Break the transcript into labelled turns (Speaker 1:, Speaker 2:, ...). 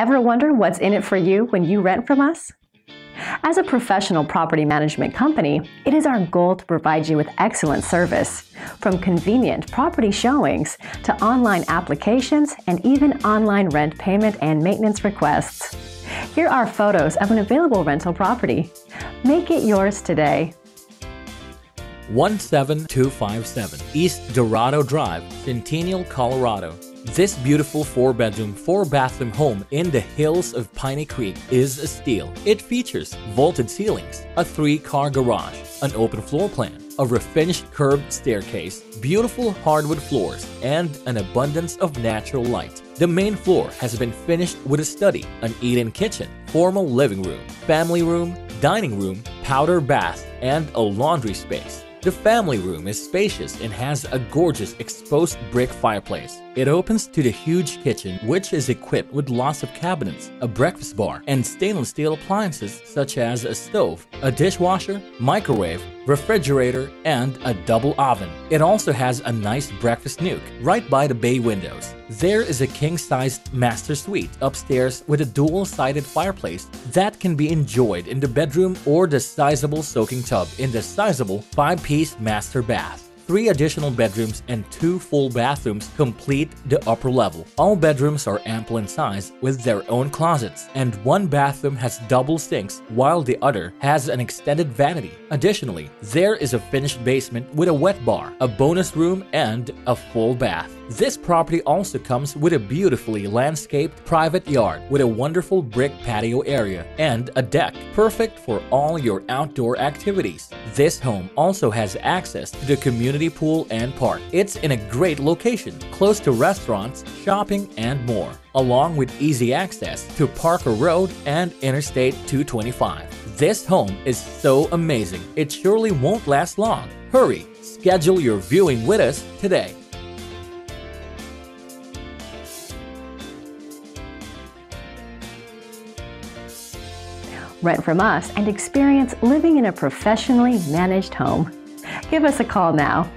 Speaker 1: Ever wonder what's in it for you when you rent from us? As a professional property management company, it is our goal to provide you with excellent service, from convenient property showings to online applications and even online rent payment and maintenance requests. Here are photos of an available rental property. Make it yours today.
Speaker 2: 17257 East Dorado Drive, Centennial, Colorado. This beautiful 4-bedroom, 4-bathroom home in the hills of Piney Creek is a steal. It features vaulted ceilings, a 3-car garage, an open floor plan, a refinished curved staircase, beautiful hardwood floors, and an abundance of natural light. The main floor has been finished with a study, an eat-in kitchen, formal living room, family room, dining room, powder bath, and a laundry space. The family room is spacious and has a gorgeous exposed brick fireplace. It opens to the huge kitchen, which is equipped with lots of cabinets, a breakfast bar, and stainless steel appliances such as a stove, a dishwasher, microwave, refrigerator, and a double oven. It also has a nice breakfast nook right by the bay windows. There is a king-sized master suite upstairs with a dual-sided fireplace that can be enjoyed in the bedroom or the sizable soaking tub in the sizable 5-piece master bath. Three additional bedrooms and two full bathrooms complete the upper level. All bedrooms are ample in size with their own closets, and one bathroom has double sinks while the other has an extended vanity. Additionally, there is a finished basement with a wet bar, a bonus room, and a full bath. This property also comes with a beautifully landscaped private yard with a wonderful brick patio area and a deck, perfect for all your outdoor activities. This home also has access to the community pool and park. It's in a great location, close to restaurants, shopping, and more, along with easy access to Parker Road and Interstate 225. This home is so amazing, it surely won't last long. Hurry, schedule your viewing with us today.
Speaker 1: Rent from us and experience living in a professionally managed home. Give us a call now